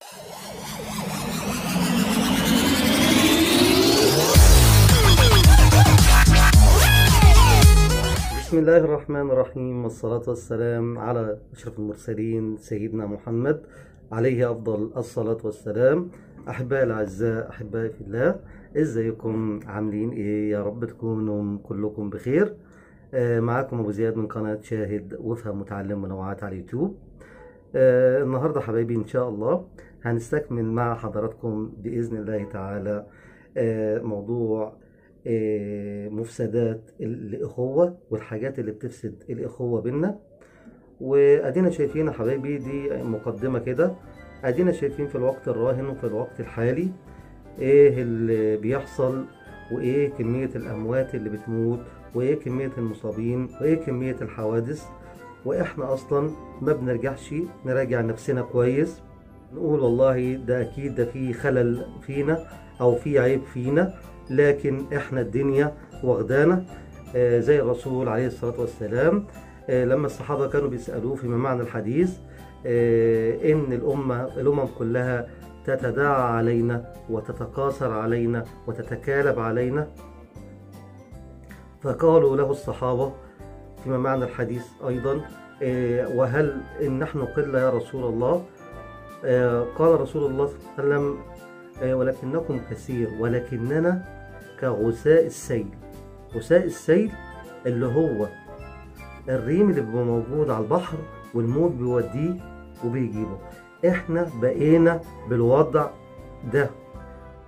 بسم الله الرحمن الرحيم والصلاة والسلام على أشرف المرسلين سيدنا محمد عليه أفضل الصلاة والسلام. أحبائي الأعزاء أحبائي في الله إزيكم؟ عاملين إيه؟ يا رب تكونوا كلكم بخير. آه معاكم أبو زياد من قناة شاهد وافهم متعلم منوعات على اليوتيوب. آه النهاردة حبايبي إن شاء الله هنستكمل مع حضراتكم بإذن الله تعالى آه موضوع آه، مفسدات الأخوة والحاجات اللي بتفسد الأخوة بينا. وأدينا شايفين يا حبايبي دي مقدمة كده. أدينا شايفين في الوقت الراهن وفي الوقت الحالي إيه اللي بيحصل وإيه كمية الأموات اللي بتموت وإيه كمية المصابين وإيه كمية الحوادث. وإحنا أصلا ما بنرجعش نراجع نفسنا كويس. نقول والله ده أكيد ده في خلل فينا أو في عيب فينا لكن إحنا الدنيا واخدانا آه، زي الرسول عليه الصلاة والسلام آه، لما الصحابة كانوا بيسألوه فيما معنى الحديث آه، إن الأمة الأمم كلها تتداعى علينا وتتكاثر علينا وتتكالب علينا. فقالوا له الصحابة فيما معنى الحديث أيضا آه، وهل إن نحن قلة يا رسول الله؟ قال رسول الله صلى الله عليه وسلم آه، ولكنكم كثير ولكننا كغثاء السيل. غثاء السيل اللي هو الريم اللي بيبقى موجود على البحر والموج بيوديه وبيجيبه. إحنا بقينا بالوضع ده.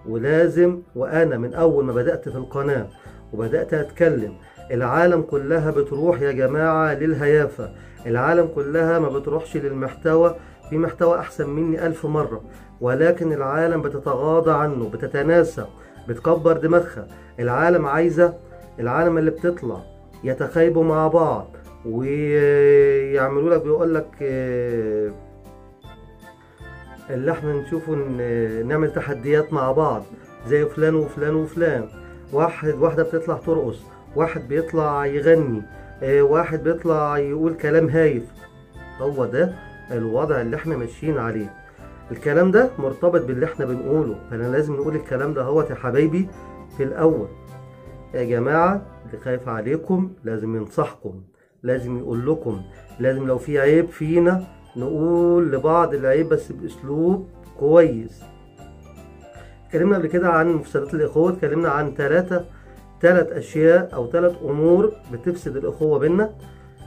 ولازم وأنا من أول ما بدأت في القناة وبدأت أتكلم العالم كلها بتروح يا جماعة للهيافة. العالم كلها ما بتروحش للمحتوى في محتوى أحسن مني ألف مرة ولكن العالم بتتغاضى عنه بتتناسى بتكبر دماغها. العالم عايزة العالم اللي بتطلع يتخايبوا مع بعض. ويعملوا لك بيقول لك آه، اللي إحنا نشوفه ن- نعمل تحديات مع بعض زي فلان وفلان وفلان. واحد واحدة بتطلع ترقص واحد بيطلع يغني آه، واحد بيطلع يقول كلام هايف. هو ده الوضع اللي إحنا ماشيين عليه. الكلام ده مرتبط باللي إحنا بنقوله. فأنا لازم نقول الكلام ده هو يا حبايبي في الأول. يا جماعة اللي خايف عليكم لازم ينصحكم لازم يقول لكم. لازم لو في عيب فينا نقول لبعض العيب بس بأسلوب كويس. اتكلمنا قبل كده عن مفسدات الإخوة اتكلمنا عن ثلاثة ثلاث أشياء أو ثلاث أمور بتفسد الإخوة بينا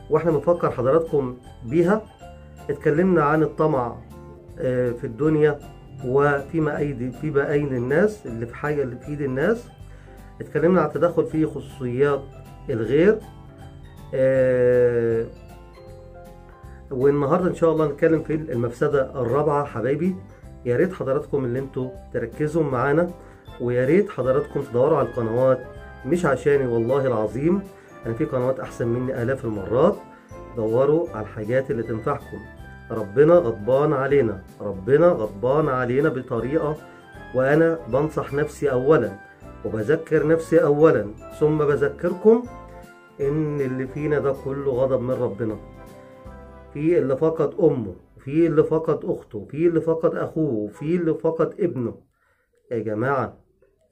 وإحنا بنفكر حضراتكم بيها. اتكلمنا عن الطمع آه، في الدنيا وفيما ايدي في باين الناس اللي في حاجة اللي في إيد الناس. اتكلمنا عن التدخل في خصوصيات الغير آه، والنهاردة إن شاء الله نتكلم في المفسدة الرابعة. حبايبي يا ريت حضراتكم اللي أنتوا تركزوا معانا ويا ريت حضراتكم تدوروا على القنوات. مش عشاني والله العظيم. أنا في قنوات أحسن مني آلاف المرات. دوروا على الحاجات اللي تنفعكم. ربنا غضبان علينا. ربنا غضبان علينا بطريقة وأنا بنصح نفسي اولا وبذكر نفسي اولا. ثم بذكركم إن اللي فينا ده كله غضب من ربنا. في اللي فقد أمه في اللي فقد أخته في اللي فقد أخوه في اللي فقد ابنه. يا جماعة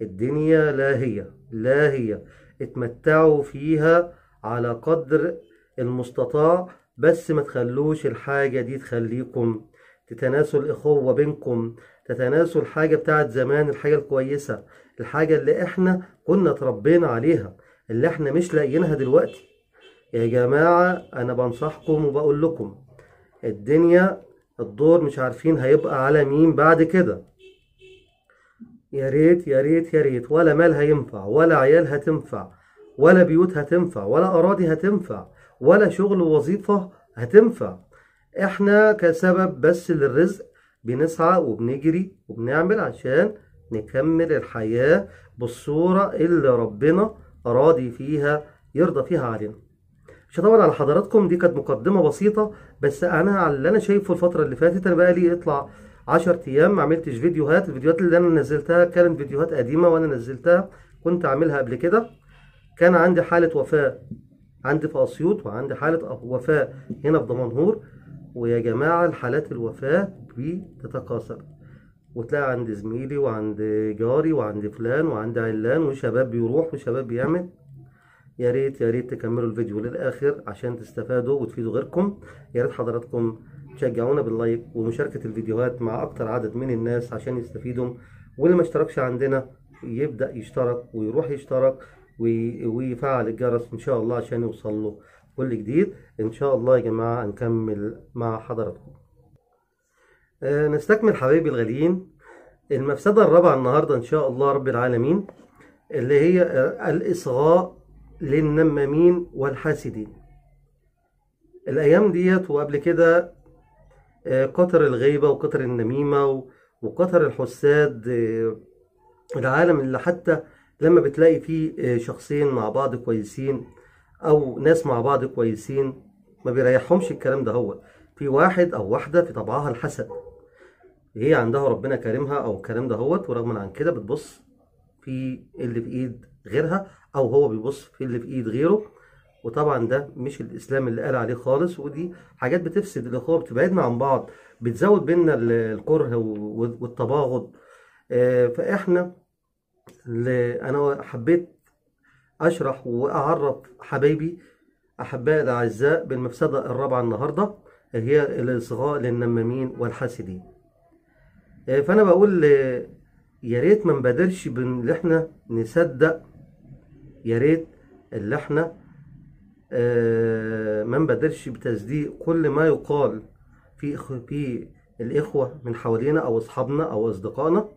الدنيا لا هي لا هي. اتمتعوا فيها على قدر المستطاع. بس ما تخلوش الحاجة دي تخليكم تتناسوا الإخوة بينكم تتناسوا الحاجة بتاعت زمان الحاجة الكويسة الحاجة اللي إحنا كنا تربينا عليها اللي إحنا مش لاقيينها دلوقتي. يا جماعة أنا بنصحكم وبقول لكم الدنيا الدور مش عارفين هيبقى على مين بعد كده. يا ريت يا ريت يا ريت ولا مال هينفع ولا عيال هتنفع ولا بيوت هتنفع ولا أراضي هتنفع ولا شغل ووظيفة هتنفع. إحنا كسبب بس للرزق بنسعى وبنجري وبنعمل عشان نكمل الحياة بالصورة اللي ربنا راضي فيها يرضى فيها علينا. مش هطول على حضراتكم دي كانت مقدمة بسيطة بس أنا على اللي أنا شايفه الفترة اللي فاتت أنا بقى لي يطلع 10 أيام ما عملتش فيديوهات. الفيديوهات اللي أنا نزلتها كانت فيديوهات قديمة وأنا نزلتها كنت عاملها قبل كده. كان عندي حالة وفاة عندي في أسيوط وعندي حالة وفاة هنا في دمنهور ويا جماعة الحالات الوفاة بتتكاثر. وتلاقي عند زميلي وعند جاري وعند فلان وعند علان وشباب بيروح وشباب بيعمل. يا ريت يا ريت تكملوا الفيديو للآخر عشان تستفادوا وتفيدوا غيركم. يا ريت حضراتكم تشجعونا بال like ومشاركة الفيديوهات مع أكتر عدد من الناس عشان يستفيدوا. واللي ما اشتركش عندنا يبدأ يشترك ويروح يشترك. ويفعل الجرس إن شاء الله عشان يوصل له. كل جديد. إن شاء الله يا جماعة نكمل مع حضراتكم. آه، نستكمل حبايبي الغاليين. المفسدة الرابعة النهاردة إن شاء الله رب العالمين اللي هي آه، الإصغاء للنمامين والحاسدين. الأيام ديت وقبل كده آه، كتر الغيبة وكتر النميمة و- وكتر الحساد آه، العالم اللي حتى لما بتلاقي فيه آه، شخصين مع بعض كويسين أو ناس مع بعض كويسين ما بيريحهمش الكلام ده هو. في واحد أو واحدة في طبعها الحسد. هي عندها ربنا كرمها أو الكلام ده هوت ورغم عن كده بتبص في اللي في إيد غيرها أو هو بيبص في اللي في إيد غيره. وطبعا ده مش الإسلام اللي قال عليه خالص ودي حاجات بتفسد الإخوة بتبعدنا عن بعض بتزود بينا ال- الكره والتباغض. آه، فإحنا أنا حبيت أشرح وأعرف حبايبي احبائي الأعزاء بالمفسدة الرابعة النهارده هي الإصغاء للنمامين والحاسدين. آه، فأنا بقول يا ريت ما نبادرش بإن إحنا نصدق يا ريت اللي إحنا آه، ما نبادرش بتصديق كل ما يقال في في الإخوة من حوالينا أو أصحابنا أو أصدقائنا.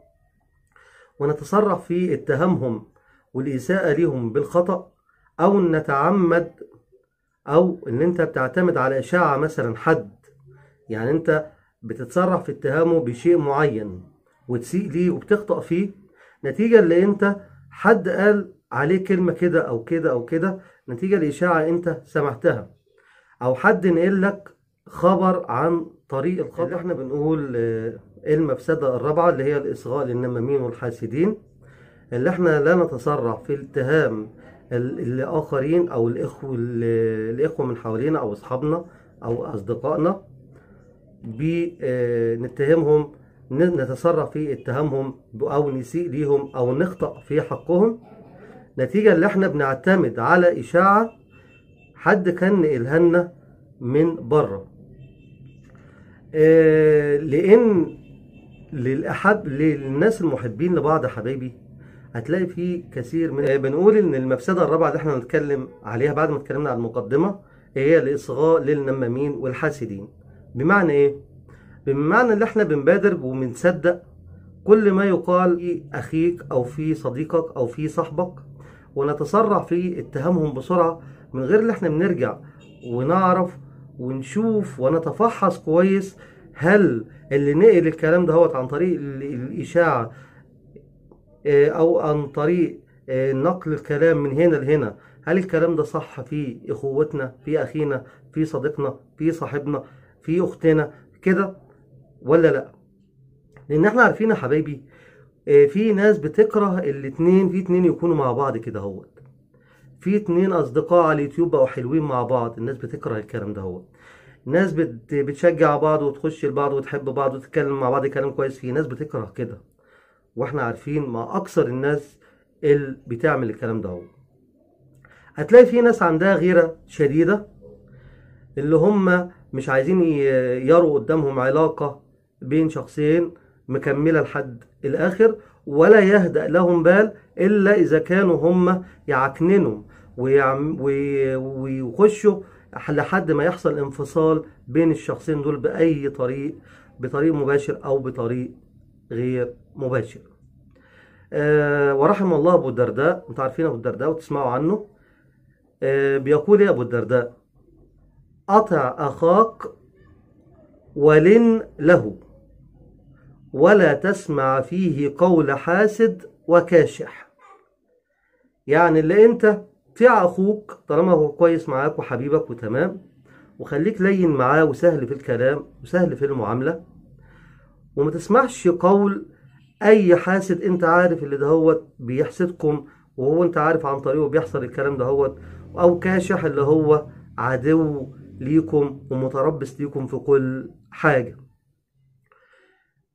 ونتسرع في اتهامهم والإساءة ليهم بالخطأ أو نتعمد أو إن أنت بتعتمد على إشاعة مثلا حد. يعني أنت بتتسرع في اتهامه بشيء معين وتسيء ليه وبتخطأ فيه. نتيجة اللي أنت حد قال عليه كلمة كده أو كده أو كده نتيجة لإشاعة أنت سمعتها. أو حد نقل لك خبر عن طريق الخطأ. إحنا بنقول آه، المفسدة الرابعة اللي هي الإصغاء للنمامين والحاسدين اللي إحنا لا نتسرع في الاتهام ال- الآخرين أو الإخوة الإخوة من حوالينا أو أصحابنا أو أصدقائنا بنتهمهم نتسرع في اتهامهم أو نسيء ليهم أو نخطأ في حقهم. نتيجة اللي إحنا بنعتمد على إشاعة حد كان نقلها لنا من بره. آه، لأن للأحب للناس المحبين لبعض حبايبي هتلاقي فيه كثير من آه، بنقول إن المفسدة الرابعة اللي إحنا هنتكلم عليها بعد ما اتكلمنا عن المقدمة هي الإصغاء للنمامين والحاسدين بمعنى إيه؟ بمعنى اللي إحنا بنبادر وبنصدق كل ما يقال في أخيك أو في صديقك أو في صاحبك ونتسرع في اتهامهم بسرعة من غير اللي إحنا بنرجع ونعرف ونشوف ونتفحص كويس هل اللي نقل الكلام ده هو عن طريق ال- الإشاعة آه، أو عن طريق آه، نقل الكلام من هنا لهنا هل الكلام ده صح في إخوتنا في أخينا في صديقنا في صاحبنا في أختنا كده ولا لأ؟ لأن إحنا عارفين يا حبايبي آه، في ناس بتكره الاتنين في اتنين يكونوا مع بعض كده هوت. في اتنين أصدقاء على اليوتيوب بقوا حلوين مع بعض الناس بتكره الكلام ده هو ناس بت... بتشجع بعض وتخش لبعض وتحب بعض وتتكلم مع بعض كلام كويس في ناس بتكره كده. وإحنا عارفين مع أكثر الناس اللي بتعمل الكلام ده هتلاقي في ناس عندها غيرة شديدة اللي هم مش عايزين يروا قدامهم علاقة بين شخصين مكملة لحد الآخر ولا يهدأ لهم بال إلا إذا كانوا هم يعكننوا ويخشوا لحد ما يحصل انفصال بين الشخصين دول بأي طريق بطريق مباشر أو بطريق غير مباشر. آه ورحم الله أبو الدرداء. أنتوا عارفين أبو الدرداء وتسمعوا عنه. آه بيقول إيه أبو الدرداء؟ أطع أخاك ولن له ولا تسمع فيه قول حاسد وكاشح. يعني اللي أنت طيع أخوك طالما هو كويس معاك وحبيبك وتمام. وخليك لين معاه وسهل في الكلام وسهل في المعاملة. وما تسمعش قول أي حاسد أنت عارف اللي ده هو بيحسدكم وهو أنت عارف عن طريقه بيحصل الكلام ده هو أو كاشح اللي هو عدو ليكم ومتربص ليكم في كل حاجة.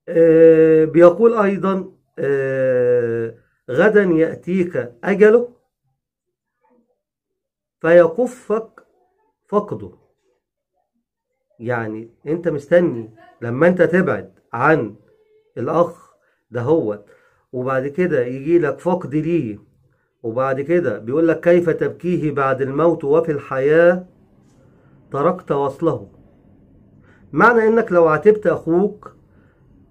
آه، بيقول أيضا آه، غدا يأتيك أجله. فيكفك فقده. يعني أنت مستني لما أنت تبعد عن الأخ دهوت وبعد كده يجي لك فقد ليه. وبعد كده بيقول لك كيف تبكيه بعد الموت وفي الحياة تركت وصله. معنى إنك لو عاتبت أخوك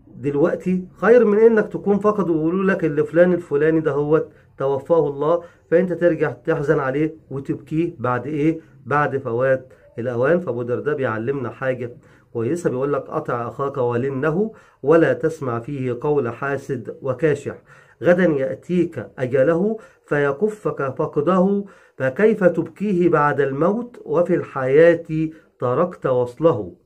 دلوقتي خير من إنك تكون فقد ويقولوا لك اللي فلان الفلاني ده هو توفاه الله فأنت ترجع تحزن عليه وتبكيه بعد إيه؟ بعد فوات الأوان. فأبو درداء بيعلمنا حاجة كويسة بيقول لك اطع أخاك ولنه ولا تسمع فيه قول حاسد وكاشح. غدا يأتيك أجله فيكفك فقده فكيف تبكيه بعد الموت؟ وفي الحياة تركت وصله.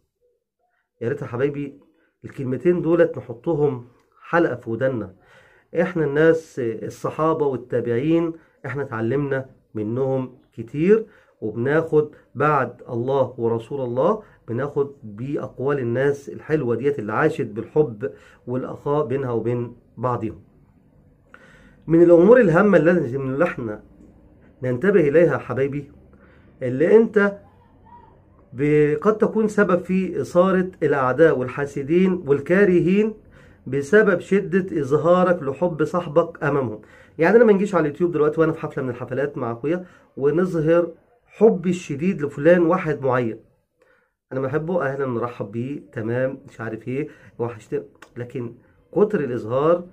يا ريت يا حبايبي الكلمتين دولت نحطهم حلقة في ودنا إحنا الناس الصحابة والتابعين إحنا اتعلمنا منهم كتير وبناخد بعد الله ورسول الله بناخد بأقوال الناس الحلوة ديت اللي عاشت بالحب والأخاء بينها وبين بعضهم. من الأمور الهامة اللي لازم إحنا ننتبه إليها حبايبي اللي أنت ب- قد تكون سبب في إثارة الأعداء والحاسدين والكارهين بسبب شدة إظهارك لحب صاحبك أمامهم. يعني أنا ما نجيش على اليوتيوب دلوقتي وأنا في حفلة من الحفلات مع أخويا ونظهر حبي الشديد لفلان واحد معين. أنا بحبه أهلا نرحب بيه تمام مش عارف إيه وحشتني لكن كتر الإظهار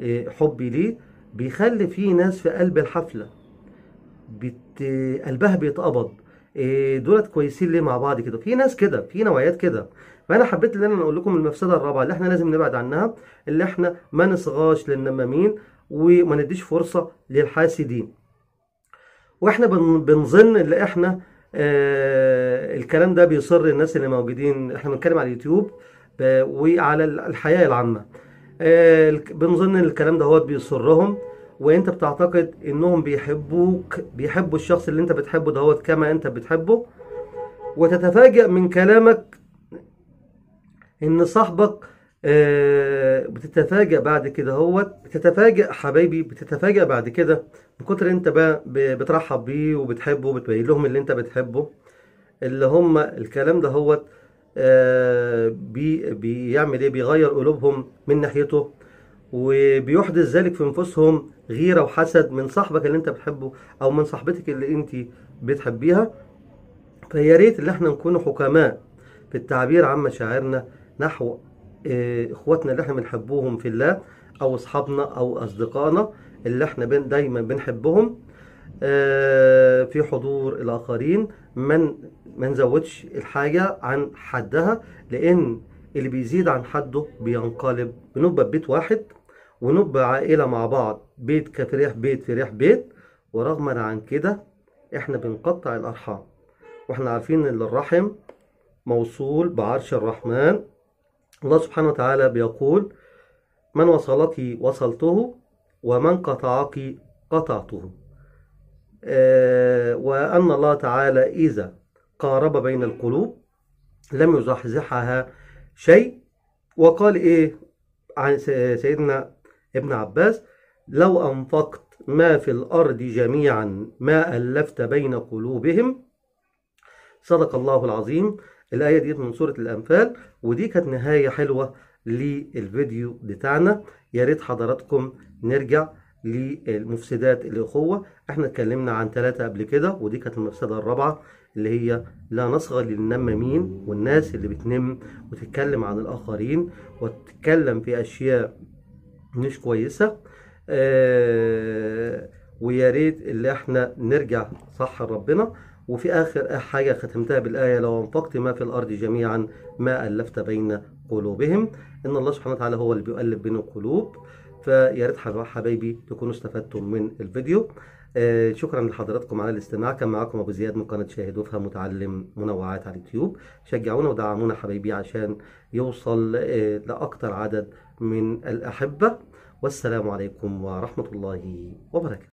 إيه، حبي ليه بيخلي فيه ناس في قلب الحفلة بت... قلبها بيتقبض. إيه، دولت كويسين ليه مع بعض كده؟ في ناس كده في نوعيات كده. فأنا حبيت إن أنا أقول لكم المفسدة الرابعة اللي إحنا لازم نبعد عنها اللي إحنا ما نصغاش للنمامين وما نديش فرصة للحاسدين. وإحنا بن- بنظن إن إحنا آه الكلام ده بيصر الناس اللي موجودين. إحنا بنتكلم على اليوتيوب وعلى ال- الحياة العامة. آه بنظن إن الكلام ده هو بيصرهم وإنت بتعتقد إنهم بيحبوك بيحبوا الشخص اللي إنت بتحبه دهوت كما إنت بتحبه وتتفاجأ من كلامك إن صاحبك آه، بتتفاجأ بعد كده هوت بتتفاجأ حبايبي بتتفاجأ بعد كده من كتر أنت بقى بترحب بيه وبتحبه وبتبين لهم اللي أنت بتحبه. اللي هم الكلام ده هوت آه، بي بيعمل إيه؟ بيغير قلوبهم من ناحيته وبيحدث ذلك في أنفسهم غيرة وحسد من صاحبك اللي أنت بتحبه أو من صاحبتك اللي أنت بتحبيها. فيا ريت إن إحنا نكون حكماء في التعبير عن مشاعرنا نحو آه، إخواتنا اللي إحنا بنحبوهم في الله أو أصحابنا أو أصدقائنا اللي إحنا بن دايما بنحبهم. آه، في حضور الآخرين. من ما نزودش الحاجة عن حدها لأن اللي بيزيد عن حده بينقلب. بنبقى بيت واحد ونبقى عائلة مع بعض. بيت كفريح بيت فريح بيت. ورغما عن كده إحنا بنقطع الأرحام. وإحنا عارفين إن الرحم موصول بعرش الرحمن. الله سبحانه وتعالى بيقول من وصلك وصلته ومن قطعك قطعته. آه، وأن الله تعالى إذا قارب بين القلوب لم يزحزحها شيء وقال إيه عن سيدنا ابن عباس لو أنفقت ما في الأرض جميعا ما ألفت بين قلوبهم صدق الله العظيم. الآية دي من سورة الأنفال ودي كانت نهاية حلوة للفيديو بتاعنا. يا ريت حضراتكم نرجع للمفسدات الأخوة. إحنا اتكلمنا عن ثلاثة قبل كده ودي كانت المفسدة الرابعة اللي هي لا نصغى للنمامين والناس اللي بتنم وتتكلم عن الآخرين وتتكلم في أشياء مش كويسة. آه ويا ريت اللي إحنا نرجع صح لربنا وفي آخر حاجة ختمتها بالآية لو أنفقت ما في الأرض جميعا ما ألفت بين قلوبهم. إن الله سبحانه وتعالى هو اللي بيؤلف بين القلوب. فيا ريت حب- حبايبي تكونوا استفدتم من الفيديو. آه شكرا لحضراتكم على الاستماع. كان معاكم أبو زياد من قناة شاهد وافهم متعلم منوعات على اليوتيوب. شجعونا ودعمونا حبايبي عشان يوصل آه لأكتر عدد من الأحبة. والسلام عليكم ورحمة الله وبركاته.